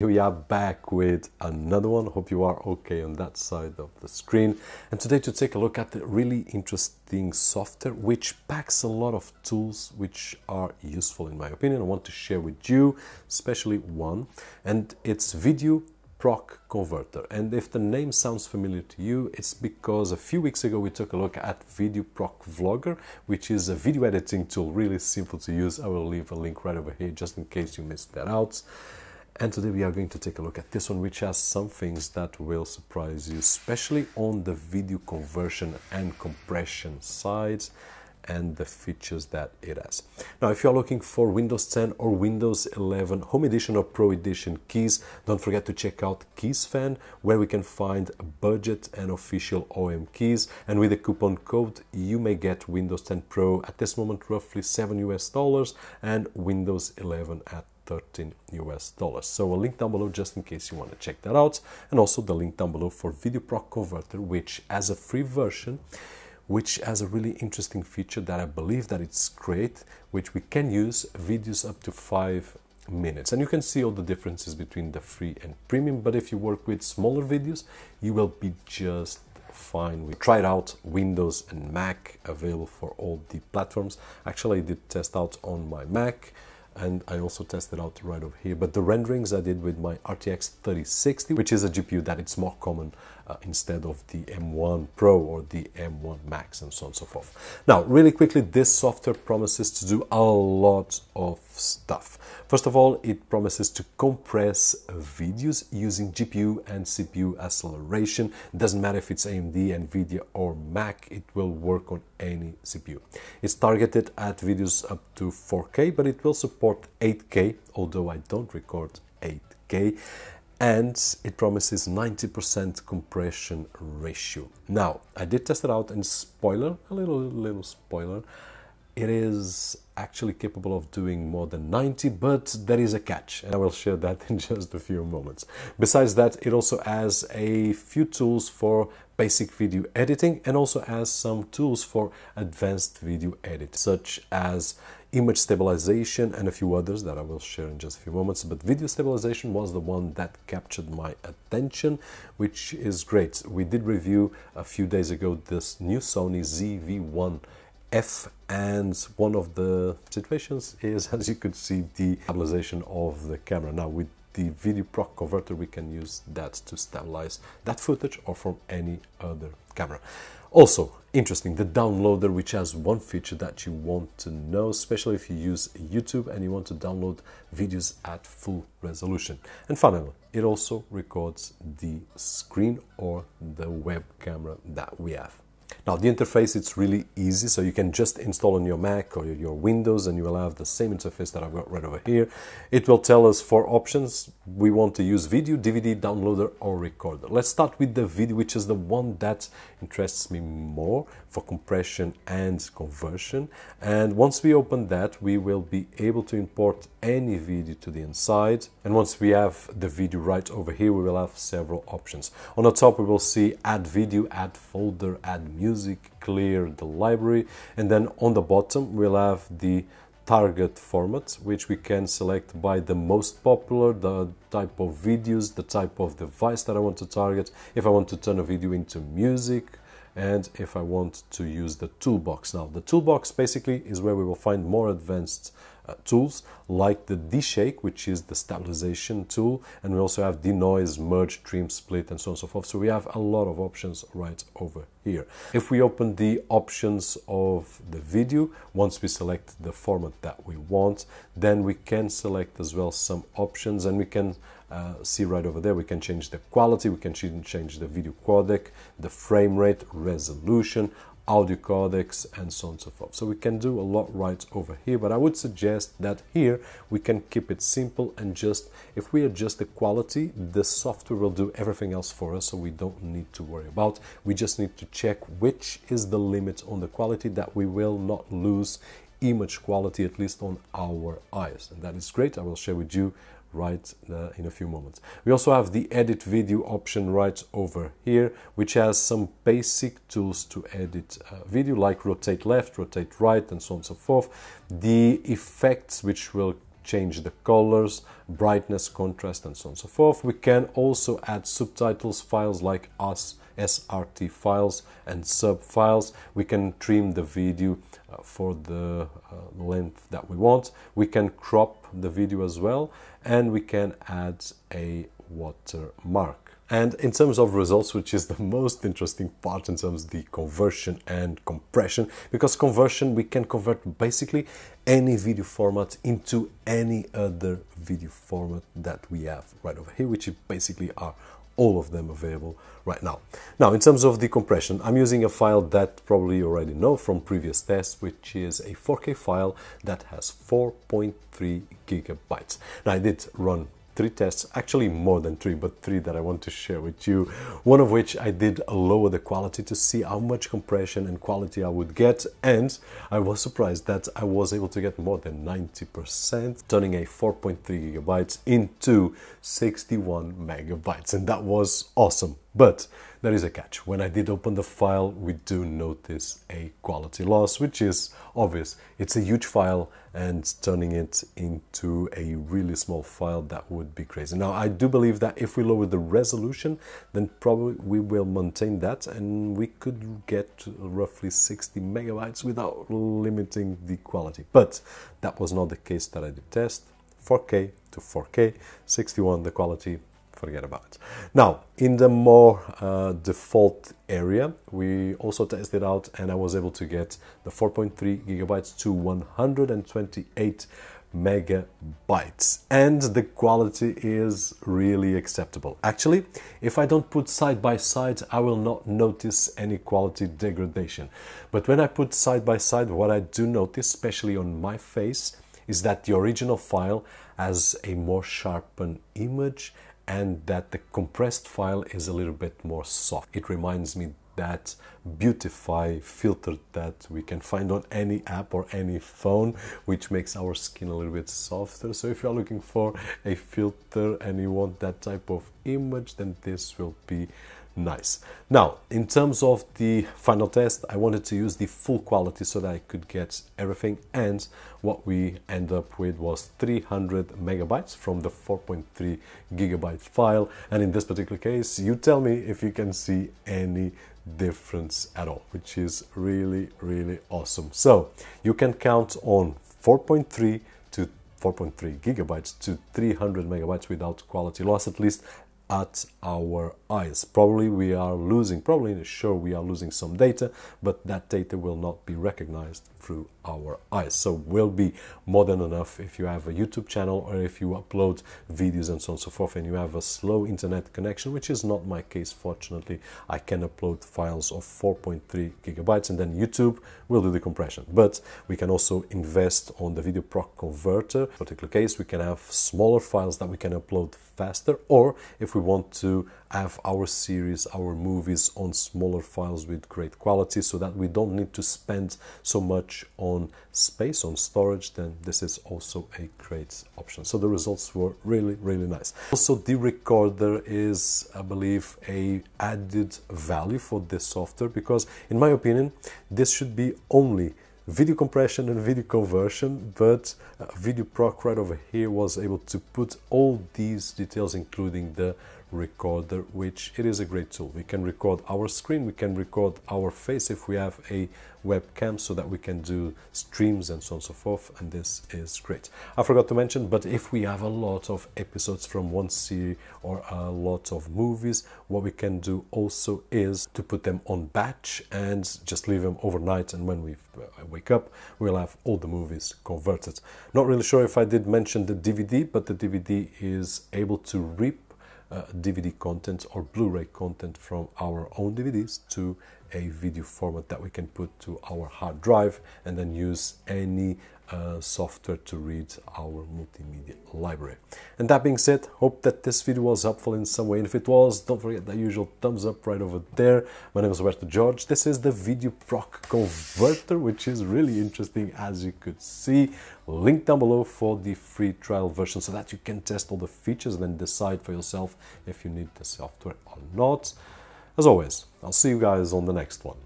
Here we are back with another one. Hope you are okay on that side of the screen. And today to take a look at the really interesting software which packs a lot of tools which are useful in my opinion. I want to share with you, especially one, and it's Video Proc Converter. And if the name sounds familiar to you, it's because a few weeks ago we took a look at Video Proc Vlogger, which is a video editing tool, really simple to use. I will leave a link right over here just in case you missed that out. And today we are going to take a look at this one, which has some things that will surprise you, especially on the video conversion and compression sides and the features that it has. Now, if you're looking for Windows 10 or Windows 11 Home Edition or Pro Edition keys, don't forget to check out KeysFan, where we can find budget and official OEM keys. And with the coupon code, you may get Windows 10 Pro at this moment roughly 7 US dollars and Windows 11 at 13 US dollars. So a link down below just in case you want to check that out. And also the link down below for VideoProc Converter, which has a free version, which has a really interesting feature that I believe that it's great, which we can use videos up to five minutes. And you can see all the differences between the free and premium. But if you work with smaller videos, you will be just fine. We tried out Windows and Mac available for all the platforms. Actually, I did test out on my Mac and I also tested out right over here. But the renderings I did with my RTX 3060, which is a GPU that it's more common uh, instead of the M1 Pro or the M1 Max and so on and so forth. Now, really quickly, this software promises to do a lot of stuff. First of all, it promises to compress videos using GPU and CPU acceleration. Doesn't matter if it's AMD, NVIDIA or Mac, it will work on any CPU. It's targeted at videos up to 4K, but it will support 8K, although I don't record 8K and it promises 90% compression ratio. Now, I did test it out and spoiler, a little little spoiler, it is actually capable of doing more than 90, but there is a catch, and I will share that in just a few moments. Besides that, it also has a few tools for basic video editing and also has some tools for advanced video edit, such as image stabilization and a few others that I will share in just a few moments. But video stabilization was the one that captured my attention, which is great. We did review a few days ago this new Sony ZV-1 F and one of the situations is as you could see the stabilization of the camera. Now with the video proc converter we can use that to stabilize that footage or from any other camera. Also interesting the downloader which has one feature that you want to know especially if you use youtube and you want to download videos at full resolution. And finally it also records the screen or the web camera that we have now the interface it's really easy so you can just install on your Mac or your Windows and you will have the same interface that I've got right over here. It will tell us four options. We want to use video, DVD, downloader or recorder. Let's start with the video which is the one that interests me more for compression and conversion. And once we open that we will be able to import any video to the inside. And once we have the video right over here we will have several options. On the top we will see add video, add folder, add music clear the library, and then on the bottom we'll have the target format, which we can select by the most popular, the type of videos, the type of device that I want to target, if I want to turn a video into music, and if I want to use the toolbox. Now, the toolbox basically is where we will find more advanced uh, tools like the D-Shake, which is the stabilization tool, and we also have denoise, merge, trim, split, and so on and so forth. So we have a lot of options right over here. If we open the options of the video, once we select the format that we want, then we can select as well some options and we can uh, see right over there, we can change the quality, we can change the video codec, the frame rate, resolution, audio codecs and so on and so forth. So we can do a lot right over here, but I would suggest that here we can keep it simple and just, if we adjust the quality, the software will do everything else for us, so we don't need to worry about. We just need to check which is the limit on the quality that we will not lose image quality, at least on our eyes. And that is great. I will share with you right uh, in a few moments. We also have the edit video option right over here, which has some basic tools to edit uh, video like rotate left, rotate right, and so on and so forth. The effects, which will change the colors, brightness, contrast, and so on and so forth. We can also add subtitles files like us SRT files and sub files. We can trim the video uh, for the uh, length that we want. We can crop the video as well, and we can add a watermark. And in terms of results, which is the most interesting part in terms of the conversion and compression, because conversion, we can convert basically any video format into any other video format that we have right over here, which basically are all of them available right now. Now, in terms of the compression, I'm using a file that probably you already know from previous tests, which is a 4K file that has 4.3 gigabytes. Now, I did run three tests, actually more than three, but three that I want to share with you. One of which I did lower the quality to see how much compression and quality I would get, and I was surprised that I was able to get more than 90%, turning a 4.3 gigabytes into 61 megabytes, and that was awesome. But there is a catch. When I did open the file, we do notice a quality loss, which is obvious. It's a huge file and turning it into a really small file, that would be crazy. Now, I do believe that if we lower the resolution, then probably we will maintain that and we could get roughly 60 megabytes without limiting the quality. But that was not the case that I did test. 4K to 4K, 61 the quality, forget about it. Now, in the more uh, default area, we also tested out and I was able to get the 4.3 gigabytes to 128 megabytes. And the quality is really acceptable. Actually if i don't put side by side i will not notice any quality degradation. But when i put side by side what i do notice especially on my face is that the original file has a more sharpened image and that the compressed file is a little bit more soft. It reminds me that beautify filter that we can find on any app or any phone which makes our skin a little bit softer so if you're looking for a filter and you want that type of image then this will be nice. Now, in terms of the final test, I wanted to use the full quality so that I could get everything and what we end up with was 300 megabytes from the 4.3 gigabyte file and in this particular case, you tell me if you can see any difference at all, which is really, really awesome. So you can count on 4.3 to 4.3 gigabytes to 300 megabytes without quality loss, at least at our eyes. Probably we are losing, probably sure we are losing some data, but that data will not be recognized through our eyes. So will be more than enough if you have a YouTube channel or if you upload videos and so on and so forth and you have a slow internet connection, which is not my case fortunately. I can upload files of 4.3 gigabytes and then YouTube will do the compression. But we can also invest on the video proc converter. In particular case, we can have smaller files that we can upload faster or if we want to have our series, our movies on smaller files with great quality so that we don't need to spend so much on space, on storage, then this is also a great option. So the results were really, really nice. Also, the recorder is, I believe, a added value for this software because in my opinion, this should be only video compression and video conversion, but uh, Video Proc right over here was able to put all these details, including the recorder, which it is a great tool. We can record our screen, we can record our face if we have a webcam so that we can do streams and so on and so forth, and this is great. I forgot to mention, but if we have a lot of episodes from one series or a lot of movies, what we can do also is to put them on batch and just leave them overnight, and when we wake up, we'll have all the movies converted. Not really sure if I did mention the DVD, but the DVD is able to rip uh, Uh, DVD content or Blu-ray content from our own DVDs to a video format that we can put to our hard drive and then use any uh, software to read our multimedia library. And that being said, hope that this video was helpful in some way. And if it was, don't forget the usual thumbs up right over there. My name is Roberto Jorge. This is the Video Proc Converter, which is really interesting as you could see. Link down below for the free trial version so that you can test all the features and then decide for yourself if you need the software or not. As always, I'll see you guys on the next one.